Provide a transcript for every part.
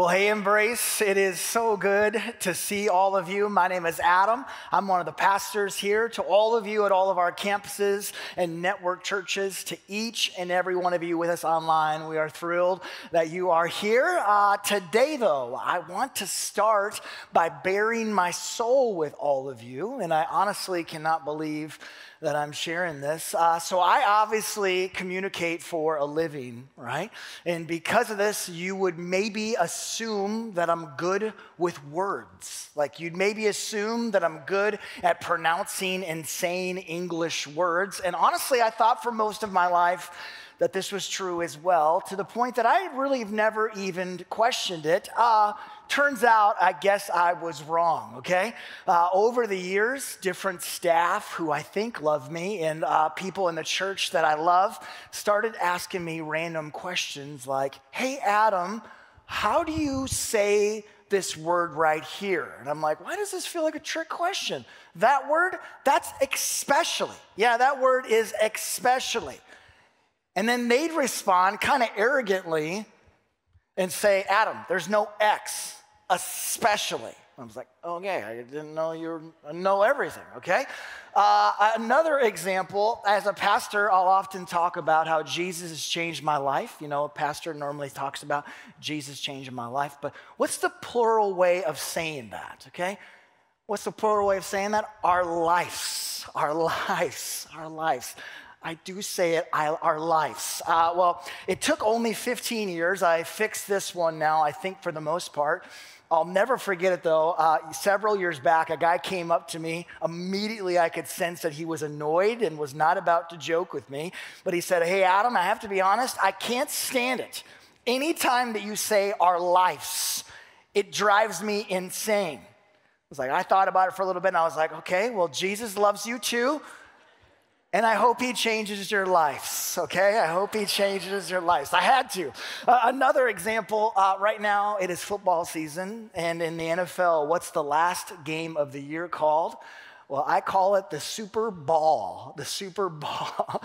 Well, hey, Embrace, it is so good to see all of you. My name is Adam. I'm one of the pastors here. To all of you at all of our campuses and network churches, to each and every one of you with us online, we are thrilled that you are here. Uh, today, though, I want to start by bearing my soul with all of you, and I honestly cannot believe that I'm sharing this. Uh, so I obviously communicate for a living, right? And because of this, you would maybe assume that I'm good with words. Like you'd maybe assume that I'm good at pronouncing saying English words. And honestly, I thought for most of my life, that this was true as well, to the point that I really have never even questioned it. Uh, turns out, I guess I was wrong, okay? Uh, over the years, different staff who I think love me and uh, people in the church that I love started asking me random questions like, hey, Adam, how do you say this word right here? And I'm like, why does this feel like a trick question? That word, that's especially. Yeah, that word is especially. And then they'd respond kind of arrogantly and say, Adam, there's no X, especially. I was like, okay, I didn't know you know everything, okay? Uh, another example, as a pastor, I'll often talk about how Jesus has changed my life. You know, a pastor normally talks about Jesus changing my life, but what's the plural way of saying that, okay? What's the plural way of saying that? Our lives, our lives, our lives. I do say it, our lives. Uh, well, it took only 15 years. I fixed this one now, I think, for the most part. I'll never forget it though. Uh, several years back, a guy came up to me. Immediately, I could sense that he was annoyed and was not about to joke with me. But he said, Hey, Adam, I have to be honest, I can't stand it. Anytime that you say our lives, it drives me insane. I was like, I thought about it for a little bit and I was like, okay, well, Jesus loves you too. And I hope he changes your lives, okay? I hope he changes your lives. I had to. Uh, another example uh, right now, it is football season, and in the NFL, what's the last game of the year called? Well, I call it the Super Ball. The Super Ball.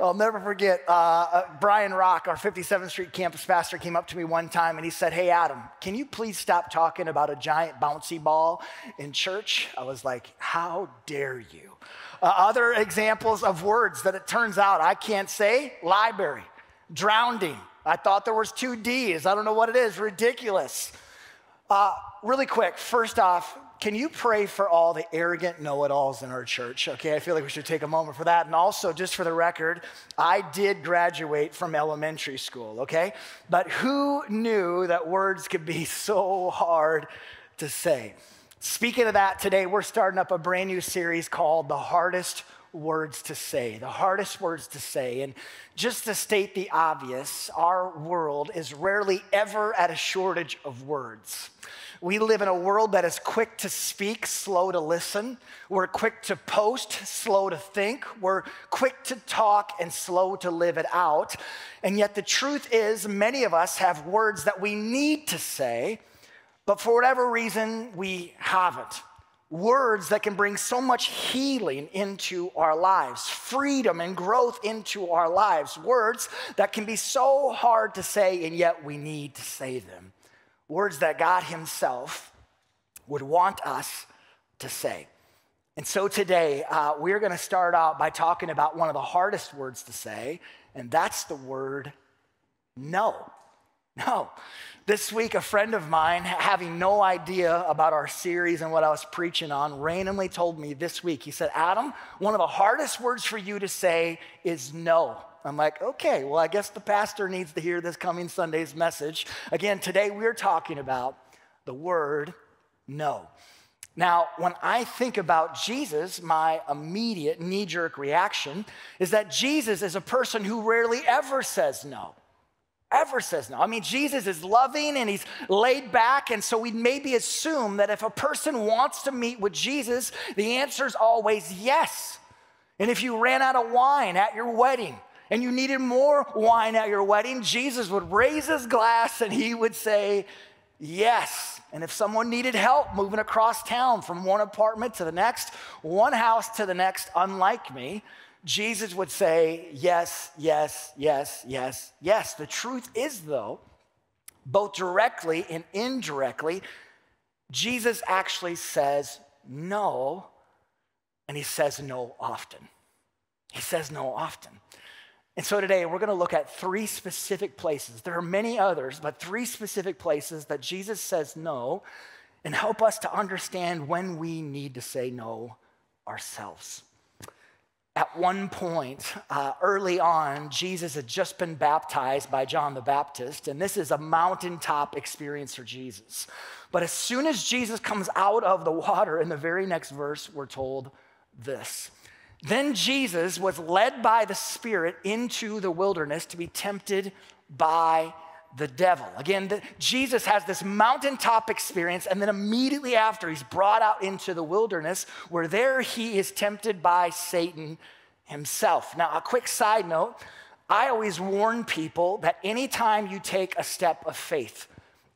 I'll never forget. Uh, uh Brian Rock, our 57th Street campus pastor, came up to me one time and he said, Hey, Adam, can you please stop talking about a giant bouncy ball in church? I was like, How dare you? Uh, other examples of words that it turns out I can't say library, drowning. I thought there was two D's. I don't know what it is. Ridiculous. Uh, really quick, first off, can you pray for all the arrogant know it alls in our church? Okay, I feel like we should take a moment for that. And also, just for the record, I did graduate from elementary school, okay? But who knew that words could be so hard to say? Speaking of that, today we're starting up a brand new series called The Hardest Words to Say. The Hardest Words to Say. And just to state the obvious, our world is rarely ever at a shortage of words. We live in a world that is quick to speak, slow to listen. We're quick to post, slow to think. We're quick to talk and slow to live it out. And yet, the truth is, many of us have words that we need to say but for whatever reason, we haven't. Words that can bring so much healing into our lives, freedom and growth into our lives. Words that can be so hard to say, and yet we need to say them. Words that God Himself would want us to say. And so today, uh, we're going to start out by talking about one of the hardest words to say, and that's the word no. No. This week, a friend of mine, having no idea about our series and what I was preaching on, randomly told me this week, he said, Adam, one of the hardest words for you to say is no. I'm like, okay, well, I guess the pastor needs to hear this coming Sunday's message. Again, today we're talking about the word no. Now, when I think about Jesus, my immediate knee jerk reaction is that Jesus is a person who rarely ever says no ever says no. I mean, Jesus is loving and he's laid back, and so we maybe assume that if a person wants to meet with Jesus, the answer is always yes. And if you ran out of wine at your wedding and you needed more wine at your wedding, Jesus would raise his glass and he would say, Yes. And if someone needed help moving across town from one apartment to the next, one house to the next, unlike me, Jesus would say, Yes, yes, yes, yes, yes. The truth is, though, both directly and indirectly, Jesus actually says no, and he says no often. He says no often. And so today we're going to look at three specific places. There are many others, but three specific places that Jesus says no and help us to understand when we need to say no ourselves. At one point, uh, early on, Jesus had just been baptized by John the Baptist, and this is a mountaintop experience for Jesus. But as soon as Jesus comes out of the water, in the very next verse, we're told this Then Jesus was led by the Spirit into the wilderness to be tempted by the devil. Again, the, Jesus has this mountaintop experience, and then immediately after, he's brought out into the wilderness where there he is tempted by Satan himself. Now, a quick side note I always warn people that anytime you take a step of faith,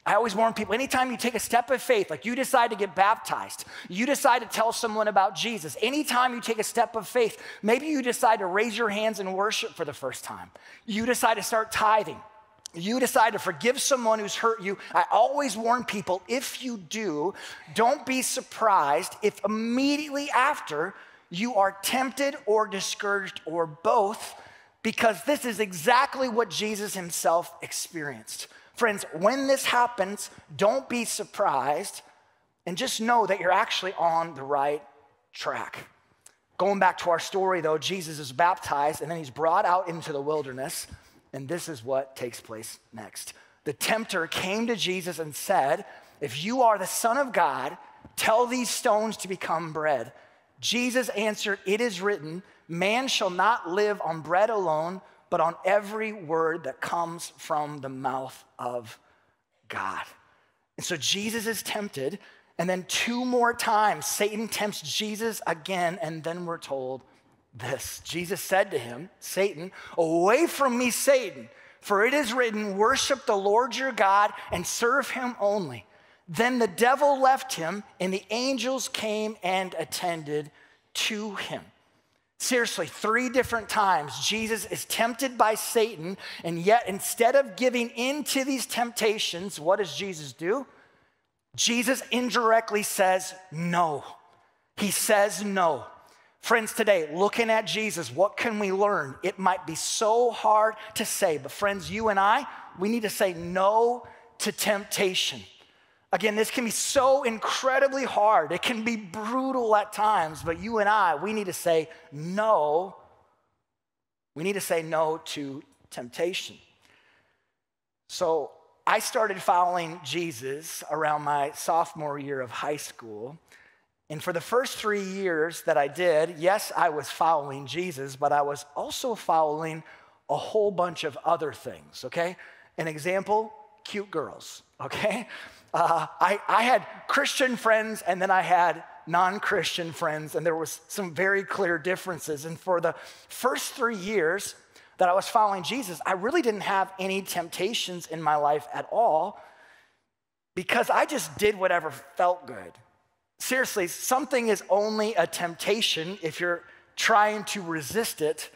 I always warn people anytime you take a step of faith, like you decide to get baptized, you decide to tell someone about Jesus, anytime you take a step of faith, maybe you decide to raise your hands and worship for the first time, you decide to start tithing, you decide to forgive someone who's hurt you, I always warn people if you do, don't be surprised if immediately after you are tempted or discouraged or both, because this is exactly what Jesus himself experienced. Friends, when this happens, don't be surprised and just know that you're actually on the right track. Going back to our story, though, Jesus is baptized and then he's brought out into the wilderness. And this is what takes place next. The tempter came to Jesus and said, If you are the Son of God, tell these stones to become bread. Jesus answered, It is written, man shall not live on bread alone, but on every word that comes from the mouth of God. And so Jesus is tempted, and then two more times Satan tempts Jesus again, and then we're told, this. Jesus said to him, Satan, away from me, Satan, for it is written, worship the Lord your God and serve him only. Then the devil left him, and the angels came and attended to him. Seriously, three different times, Jesus is tempted by Satan, and yet instead of giving in to these temptations, what does Jesus do? Jesus indirectly says no. He says no. Friends, today, looking at Jesus, what can we learn? It might be so hard to say, but friends, you and I, we need to say no to temptation. Again, this can be so incredibly hard. It can be brutal at times, but you and I, we need to say no. We need to say no to temptation. So I started following Jesus around my sophomore year of high school. And for the first three years that I did, yes, I was following Jesus, but I was also following a whole bunch of other things, okay? An example cute girls, okay? Uh, I, I had Christian friends and then I had non Christian friends, and there was some very clear differences. And for the first three years that I was following Jesus, I really didn't have any temptations in my life at all because I just did whatever felt good seriously, something is only a temptation if you're trying to resist it.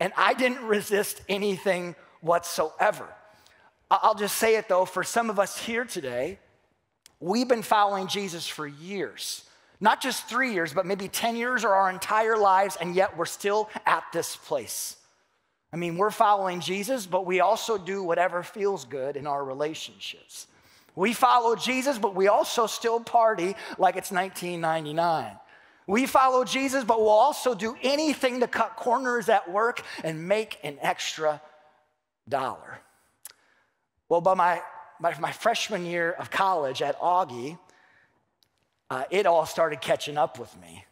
And I didn't resist anything whatsoever. I'll just say it though, for some of us here today, we've been following Jesus for years. Not just three years, but maybe 10 years or our entire lives, and yet we're still at this place. I mean, we're following Jesus, but we also do whatever feels good in our relationships. We follow Jesus, but we also still party like it's 1999. We follow Jesus, but we'll also do anything to cut corners at work and make an extra dollar. Well, by my, my, my freshman year of college at Augie, uh, it all started catching up with me.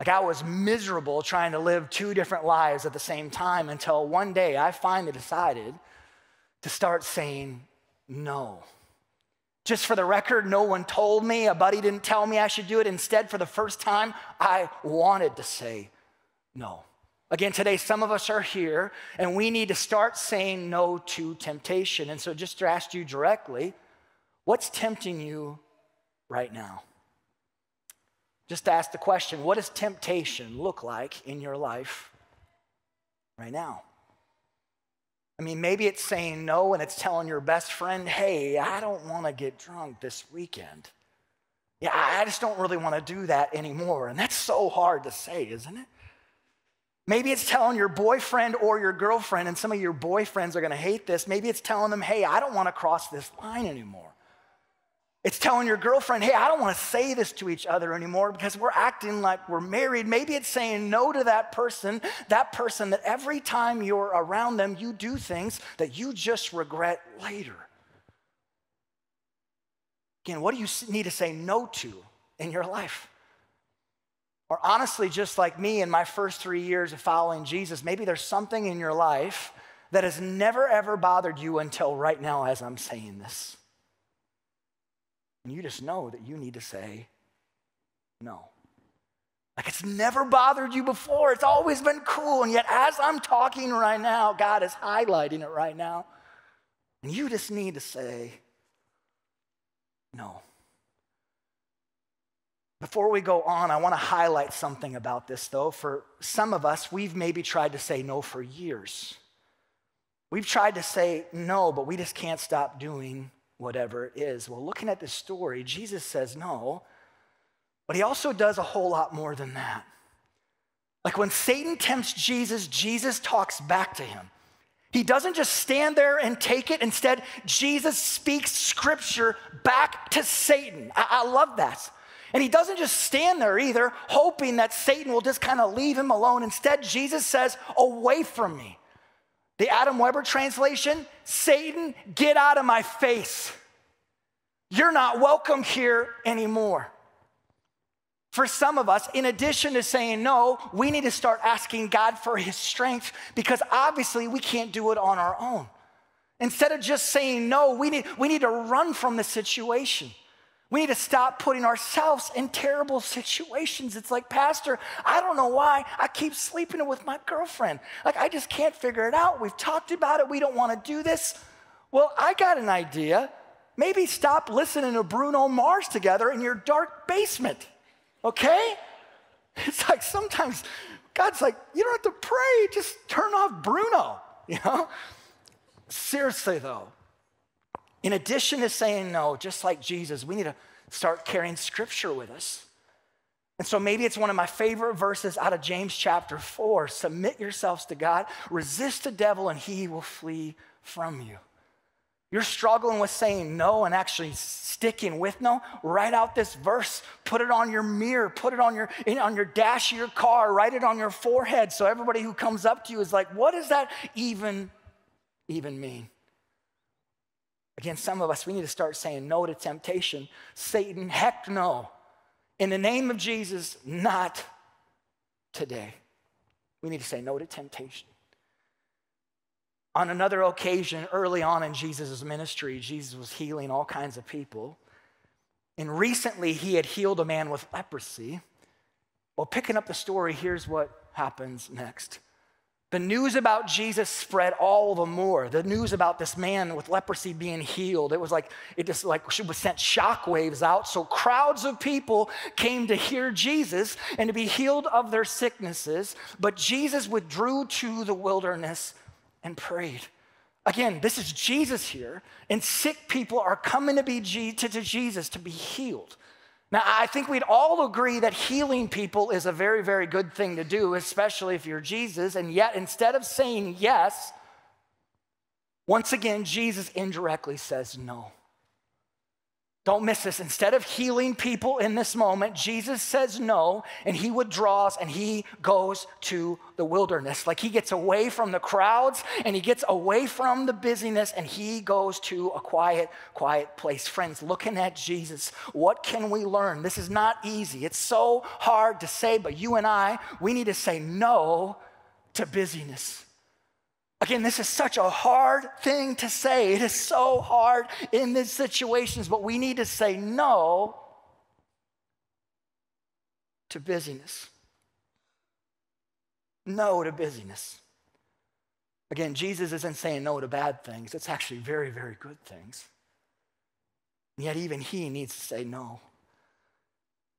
Like I was miserable trying to live two different lives at the same time until one day I finally decided to start saying no. Just for the record, no one told me, a buddy didn't tell me I should do it. Instead, for the first time, I wanted to say no. Again, today, some of us are here and we need to start saying no to temptation. And so, just to ask you directly, what's tempting you right now? Just ask the question what does temptation look like in your life right now? I mean, maybe it's saying no and it's telling your best friend, hey, I don't want to get drunk this weekend. Yeah, I just don't really want to do that anymore. And that's so hard to say, isn't it? Maybe it's telling your boyfriend or your girlfriend, and some of your boyfriends are going to hate this. Maybe it's telling them, hey, I don't want to cross this line anymore. It's telling your girlfriend, hey, I don't want to say this to each other anymore because we're acting like we're married. Maybe it's saying no to that person, that person that every time you're around them, you do things that you just regret later. Again, what do you need to say no to in your life? Or honestly, just like me in my first three years of following Jesus, maybe there's something in your life that has never ever bothered you until right now as I'm saying this. And you just know that you need to say no. Like it's never bothered you before. It's always been cool. And yet, as I'm talking right now, God is highlighting it right now. And you just need to say no. Before we go on, I want to highlight something about this, though. For some of us, we've maybe tried to say no for years. We've tried to say no, but we just can't stop doing whatever it is. Well, looking at this story, Jesus says no, but he also does a whole lot more than that. Like when Satan tempts Jesus, Jesus talks back to him. He doesn't just stand there and take it. Instead, Jesus speaks scripture back to Satan. I, I love that. And he doesn't just stand there either, hoping that Satan will just kind of leave him alone. Instead, Jesus says, Away from me. The Adam Weber translation Satan, get out of my face. You're not welcome here anymore. For some of us, in addition to saying no, we need to start asking God for his strength because obviously we can't do it on our own. Instead of just saying no, we need, we need to run from the situation. We need to stop putting ourselves in terrible situations. It's like, Pastor, I don't know why I keep sleeping with my girlfriend. Like, I just can't figure it out. We've talked about it. We don't want to do this. Well, I got an idea. Maybe stop listening to Bruno Mars together in your dark basement, okay? It's like sometimes God's like, you don't have to pray, just turn off Bruno, you know? Seriously, though, in addition to saying no, just like Jesus, we need to start carrying scripture with us. And so maybe it's one of my favorite verses out of James chapter 4 submit yourselves to God, resist the devil, and he will flee from you. You're struggling with saying no and actually sticking with no. Write out this verse, put it on your mirror, put it on your, on your dash of your car, write it on your forehead so everybody who comes up to you is like, what does that even, even mean? Again, some of us, we need to start saying no to temptation. Satan, heck no. In the name of Jesus, not today. We need to say no to temptation. On another occasion, early on in Jesus' ministry, Jesus was healing all kinds of people. And recently, he had healed a man with leprosy. Well, picking up the story, here's what happens next. The news about Jesus spread all the more. The news about this man with leprosy being healed, it was like, it just like sent shockwaves out. So crowds of people came to hear Jesus and to be healed of their sicknesses. But Jesus withdrew to the wilderness and prayed. Again, this is Jesus here, and sick people are coming to be to Jesus to be healed. Now, I think we'd all agree that healing people is a very, very good thing to do, especially if you're Jesus. And yet, instead of saying yes, once again, Jesus indirectly says no. Don't miss this. Instead of healing people in this moment, Jesus says no, and he withdraws and he goes to the wilderness. Like he gets away from the crowds and he gets away from the busyness and he goes to a quiet, quiet place. Friends, looking at Jesus, what can we learn? This is not easy. It's so hard to say, but you and I, we need to say no to busyness. Again, this is such a hard thing to say. It is so hard in these situations, but we need to say no to busyness. No to busyness. Again, Jesus isn't saying no to bad things, it's actually very, very good things. And yet, even he needs to say no.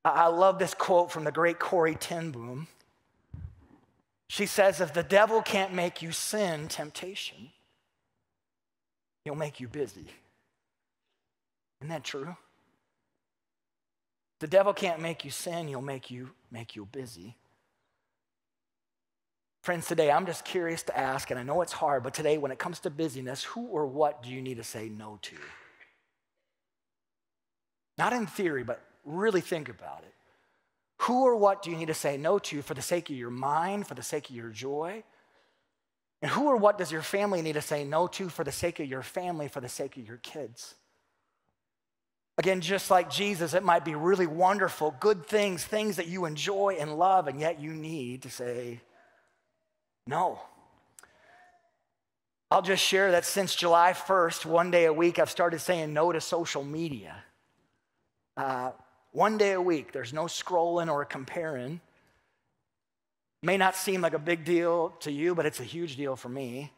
I love this quote from the great Corrie ten Boom. She says, if the devil can't make you sin temptation, he'll make you busy. Isn't that true? The devil can't make you sin, he'll make you make you busy. Friends, today I'm just curious to ask, and I know it's hard, but today when it comes to busyness, who or what do you need to say no to? Not in theory, but really think about it. Who or what do you need to say no to for the sake of your mind, for the sake of your joy? And who or what does your family need to say no to for the sake of your family, for the sake of your kids? Again, just like Jesus, it might be really wonderful, good things, things that you enjoy and love, and yet you need to say no. I'll just share that since July 1st, one day a week, I've started saying no to social media. Uh, one day a week, there's no scrolling or comparing. May not seem like a big deal to you, but it's a huge deal for me.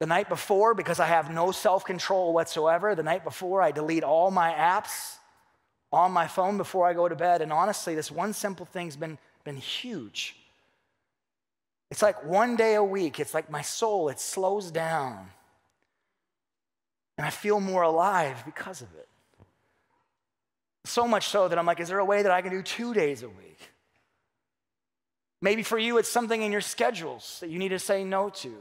The night before, because I have no self control whatsoever, the night before, I delete all my apps on my phone before I go to bed. And honestly, this one simple thing's been, been huge. It's like one day a week, it's like my soul, it slows down. And I feel more alive because of it. So much so that I'm like, is there a way that I can do two days a week? Maybe for you, it's something in your schedules that you need to say no to.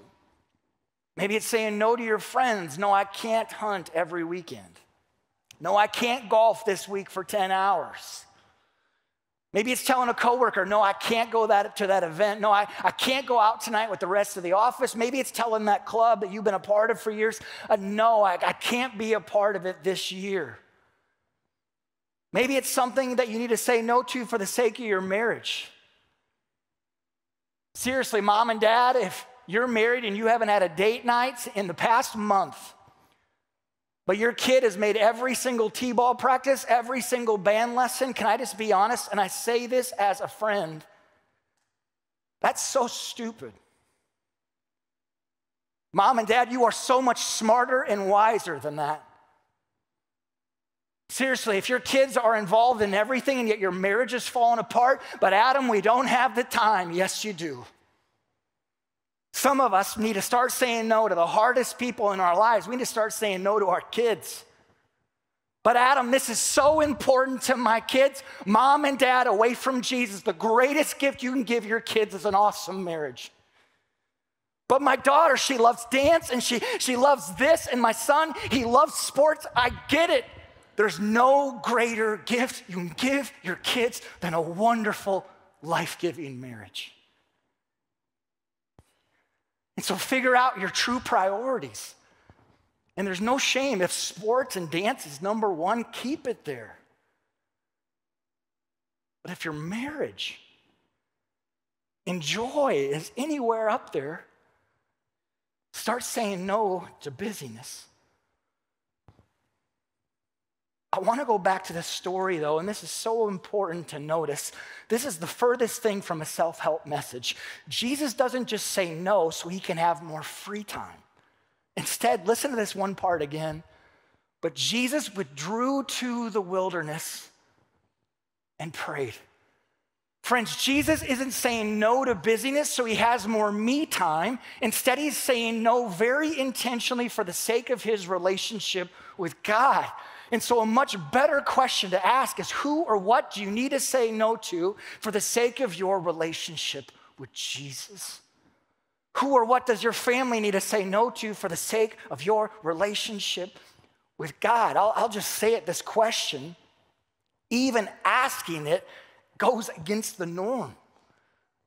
Maybe it's saying no to your friends. No, I can't hunt every weekend. No, I can't golf this week for 10 hours. Maybe it's telling a coworker, no, I can't go that, to that event. No, I, I can't go out tonight with the rest of the office. Maybe it's telling that club that you've been a part of for years, uh, no, I, I can't be a part of it this year. Maybe it's something that you need to say no to for the sake of your marriage. Seriously, mom and dad, if you're married and you haven't had a date night in the past month, but your kid has made every single T ball practice, every single band lesson, can I just be honest? And I say this as a friend. That's so stupid. Mom and dad, you are so much smarter and wiser than that. Seriously, if your kids are involved in everything and yet your marriage is falling apart, but Adam, we don't have the time. Yes, you do. Some of us need to start saying no to the hardest people in our lives. We need to start saying no to our kids. But Adam, this is so important to my kids. Mom and dad away from Jesus. The greatest gift you can give your kids is an awesome marriage. But my daughter, she loves dance and she, she loves this, and my son, he loves sports. I get it. There's no greater gift you can give your kids than a wonderful, life giving marriage. And so figure out your true priorities. And there's no shame if sports and dance is number one, keep it there. But if your marriage and joy is anywhere up there, start saying no to busyness. I want to go back to this story though, and this is so important to notice. This is the furthest thing from a self help message. Jesus doesn't just say no so he can have more free time. Instead, listen to this one part again. But Jesus withdrew to the wilderness and prayed. Friends, Jesus isn't saying no to busyness so he has more me time. Instead, he's saying no very intentionally for the sake of his relationship with God. And so, a much better question to ask is who or what do you need to say no to for the sake of your relationship with Jesus? Who or what does your family need to say no to for the sake of your relationship with God? I'll, I'll just say it this question, even asking it goes against the norm.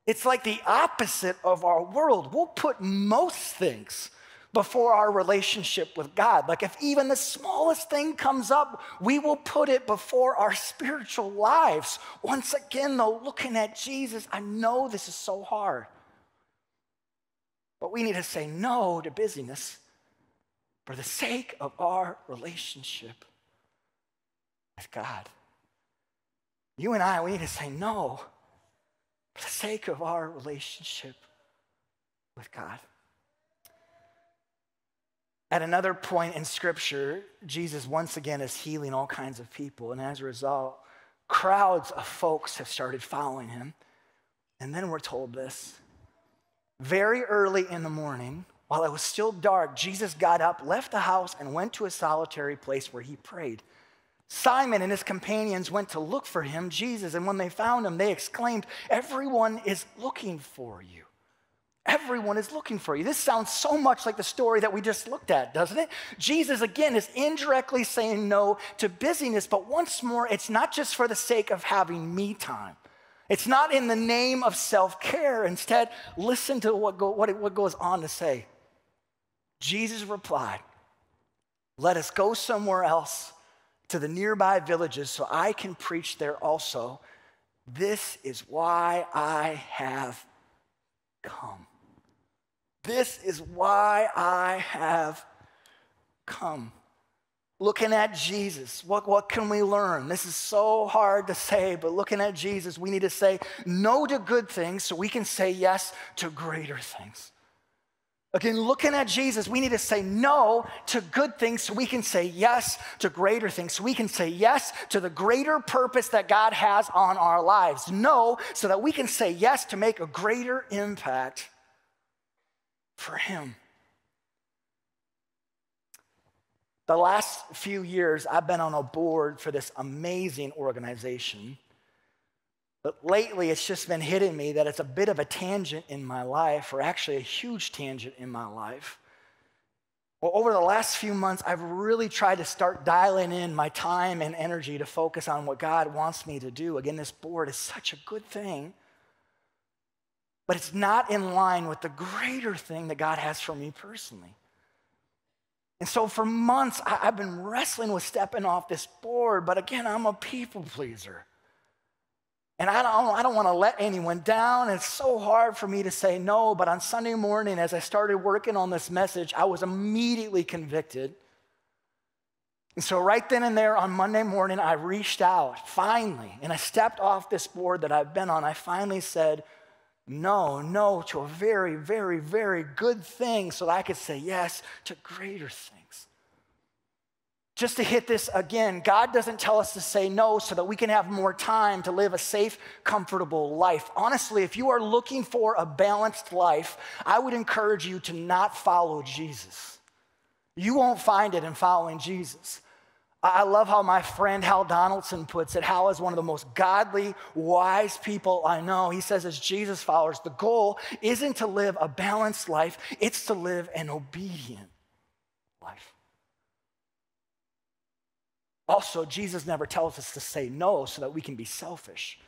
It's like the opposite of our world. We'll put most things before our relationship with God. Like if even the smallest thing comes up, we will put it before our spiritual lives. Once again, though, looking at Jesus, I know this is so hard. But we need to say no to busyness for the sake of our relationship with God. You and I, we need to say no for the sake of our relationship with God. At another point in Scripture, Jesus once again is healing all kinds of people. And as a result, crowds of folks have started following him. And then we're told this very early in the morning, while it was still dark, Jesus got up, left the house, and went to a solitary place where he prayed. Simon and his companions went to look for him, Jesus, and when they found him, they exclaimed, Everyone is looking for you. Everyone is looking for you. This sounds so much like the story that we just looked at, doesn't it? Jesus, again, is indirectly saying no to busyness, but once more, it's not just for the sake of having me time. It's not in the name of self care. Instead, listen to what, go, what, what goes on to say. Jesus replied, Let us go somewhere else to the nearby villages so I can preach there also. This is why I have come. This is why I have come. Looking at Jesus, what, what can we learn? This is so hard to say, but looking at Jesus, we need to say no to good things so we can say yes to greater things. Again, looking at Jesus, we need to say no to good things so we can say yes to greater things. So we can say yes to the greater purpose that God has on our lives. No, so that we can say yes to make a greater impact for Him. The last few years, I've been on a board for this amazing organization but lately, it's just been hitting me that it's a bit of a tangent in my life, or actually a huge tangent in my life. Well, over the last few months, I've really tried to start dialing in my time and energy to focus on what God wants me to do. Again, this board is such a good thing, but it's not in line with the greater thing that God has for me personally. And so for months, I've been wrestling with stepping off this board, but again, I'm a people pleaser. And I don't, I don't want to let anyone down. It's so hard for me to say no. But on Sunday morning, as I started working on this message, I was immediately convicted. And so, right then and there on Monday morning, I reached out finally, and I stepped off this board that I've been on. I finally said no, no to a very, very, very good thing so that I could say yes to greater things just to hit this again, God doesn't tell us to say no so that we can have more time to live a safe, comfortable life. Honestly, if you are looking for a balanced life, I would encourage you to not follow Jesus. You won't find it in following Jesus. I love how my friend Hal Donaldson puts it. Hal is one of the most godly, wise people I know. He says, as Jesus followers, the goal isn't to live a balanced life, it's to live an obedient life. Also, Jesus never tells us to say no so that we can be selfish.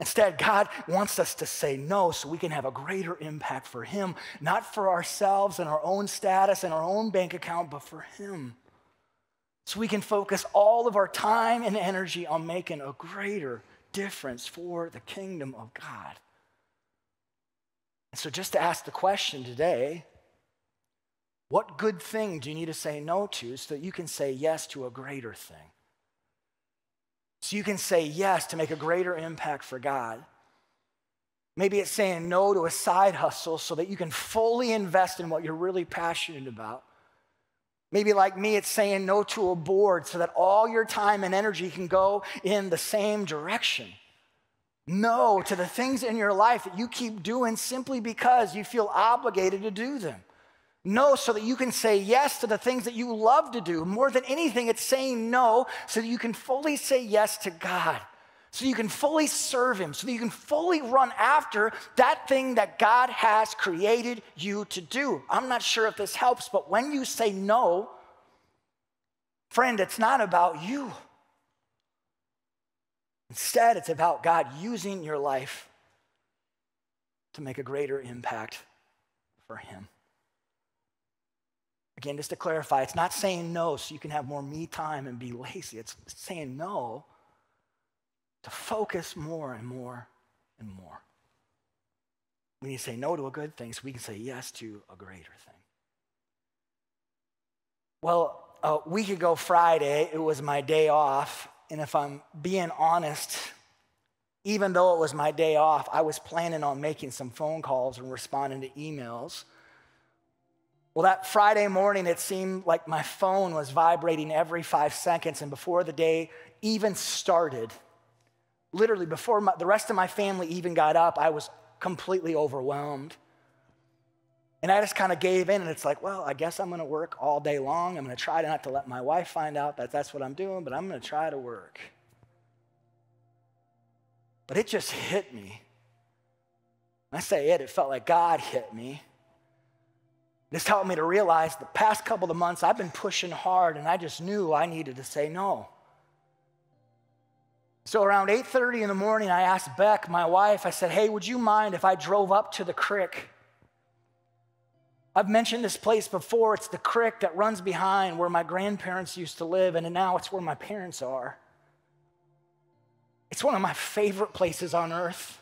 Instead, God wants us to say no so we can have a greater impact for Him, not for ourselves and our own status and our own bank account, but for Him. So we can focus all of our time and energy on making a greater difference for the kingdom of God. And so, just to ask the question today what good thing do you need to say no to so that you can say yes to a greater thing? So you can say yes to make a greater impact for God. Maybe it's saying no to a side hustle so that you can fully invest in what you're really passionate about. Maybe, like me, it's saying no to a board so that all your time and energy can go in the same direction. No to the things in your life that you keep doing simply because you feel obligated to do them. No, so that you can say yes to the things that you love to do. More than anything, it's saying no so that you can fully say yes to God, so you can fully serve Him, so that you can fully run after that thing that God has created you to do. I'm not sure if this helps, but when you say no, friend, it's not about you. Instead, it's about God using your life to make a greater impact for Him. Again, just to clarify, it's not saying no so you can have more me time and be lazy. It's saying no to focus more and more and more. We need to say no to a good thing so we can say yes to a greater thing. Well, a week ago Friday, it was my day off. And if I'm being honest, even though it was my day off, I was planning on making some phone calls and responding to emails well, that Friday morning, it seemed like my phone was vibrating every five seconds. And before the day even started, literally before my, the rest of my family even got up, I was completely overwhelmed. And I just kind of gave in, and it's like, well, I guess I'm going to work all day long. I'm going to try not to let my wife find out that that's what I'm doing, but I'm going to try to work. But it just hit me. I say it, it felt like God hit me. This helped me to realize the past couple of months I've been pushing hard, and I just knew I needed to say no. So around 8:30 in the morning, I asked Beck, my wife, I said, "Hey, would you mind if I drove up to the creek?" I've mentioned this place before. It's the creek that runs behind where my grandparents used to live, and now it's where my parents are. It's one of my favorite places on earth.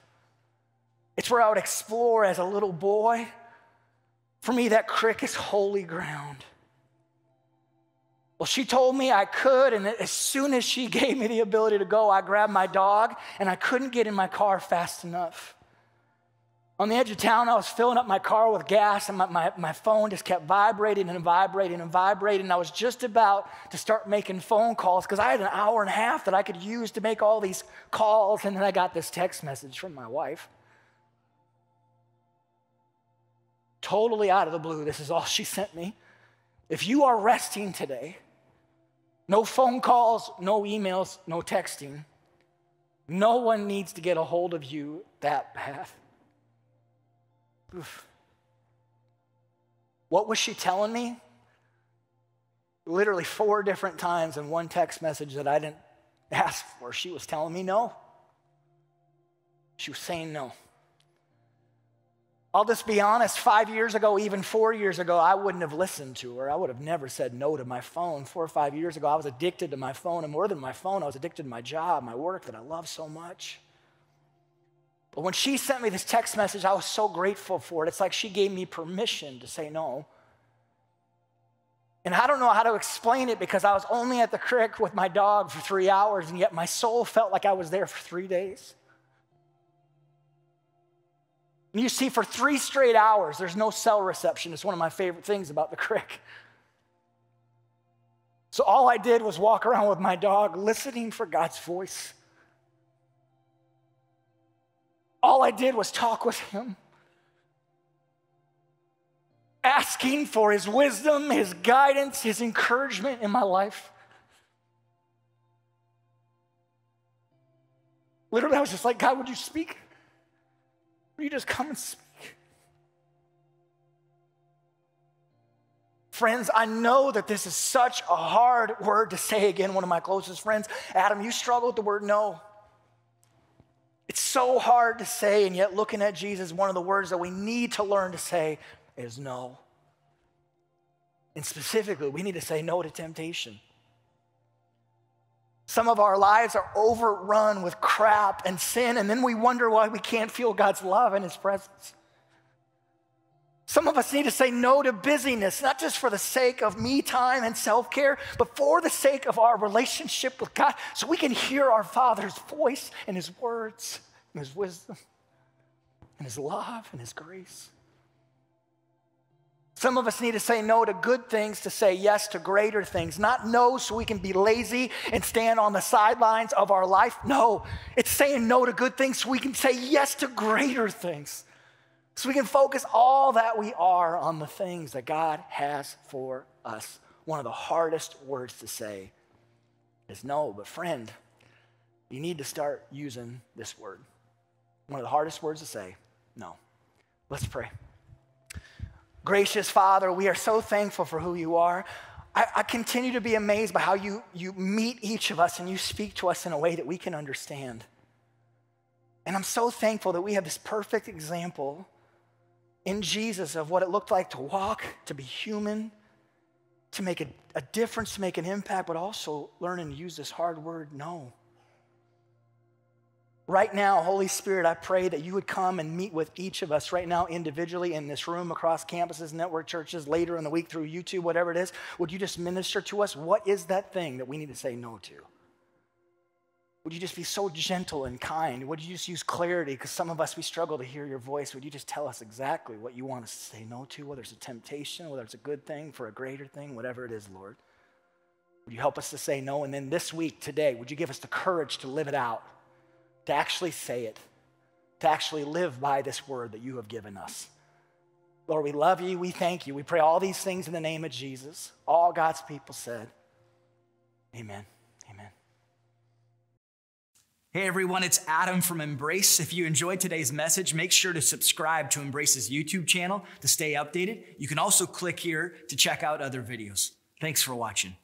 It's where I would explore as a little boy. For me, that creek is holy ground. Well, she told me I could, and as soon as she gave me the ability to go, I grabbed my dog, and I couldn't get in my car fast enough. On the edge of town, I was filling up my car with gas, and my, my, my, phone just kept vibrating and vibrating and vibrating. I was just about to start making phone calls because I had an hour and a half that I could use to make all these calls, and then I got this text message from my wife. Totally out of the blue, this is all she sent me. If you are resting today, no phone calls, no emails, no texting, no one needs to get a hold of you that bad. Oof. What was she telling me? Literally four different times in one text message that I didn't ask for. She was telling me no. She was saying no. I'll just be honest, five years ago, even four years ago, I wouldn't have listened to her. I would have never said no to my phone. Four or five years ago, I was addicted to my phone, and more than my phone, I was addicted to my job, my work that I love so much. But when she sent me this text message, I was so grateful for it. It's like she gave me permission to say no. And I don't know how to explain it because I was only at the creek with my dog for three hours, and yet my soul felt like I was there for three days. And you see, for three straight hours, there's no cell reception. It's one of my favorite things about the crick. So all I did was walk around with my dog, listening for God's voice. All I did was talk with him, asking for his wisdom, his guidance, his encouragement in my life. Literally, I was just like, God, would you speak? You just come and speak? Friends, I know that this is such a hard word to say again. One of my closest friends, Adam, you struggle with the word no. It's so hard to say, and yet looking at Jesus, one of the words that we need to learn to say is no. And specifically, we need to say no to temptation. Some of our lives are overrun with crap and sin, and then we wonder why we can't feel God's love and His presence. Some of us need to say no to busyness, not just for the sake of me time and self care, but for the sake of our relationship with God, so we can hear our Father's voice and His words and His wisdom and His love and His grace. Some of us need to say no to good things to say yes to greater things. Not no so we can be lazy and stand on the sidelines of our life. No, it's saying no to good things so we can say yes to greater things. So we can focus all that we are on the things that God has for us. One of the hardest words to say is no, but friend, you need to start using this word. One of the hardest words to say, no. Let's pray. Gracious Father, we are so thankful for who you are. I, I, continue to be amazed by how you, you meet each of us and you speak to us in a way that we can understand. And I'm so thankful that we have this perfect example in Jesus of what it looked like to walk, to be human, to make a, a difference, to make an impact, but also learn and use this hard word, no. Right now, Holy Spirit, I pray that you would come and meet with each of us right now individually in this room, across campuses, network churches, later in the week through YouTube, whatever it is. Would you just minister to us? What is that thing that we need to say no to? Would you just be so gentle and kind? Would you just use clarity? Because some of us, we struggle to hear your voice. Would you just tell us exactly what you want us to say no to, whether it's a temptation, whether it's a good thing for a greater thing, whatever it is, Lord? Would you help us to say no? And then this week, today, would you give us the courage to live it out, to actually say it, to actually live by this word that you have given us? Lord, we love you. We thank you. We pray all these things in the name of Jesus. All God's people said, Amen. Amen. Hey everyone, it's Adam from Embrace. If you enjoyed today's message, make sure to subscribe to Embrace's YouTube channel to stay updated. You can also click here to check out other videos. Thanks for watching.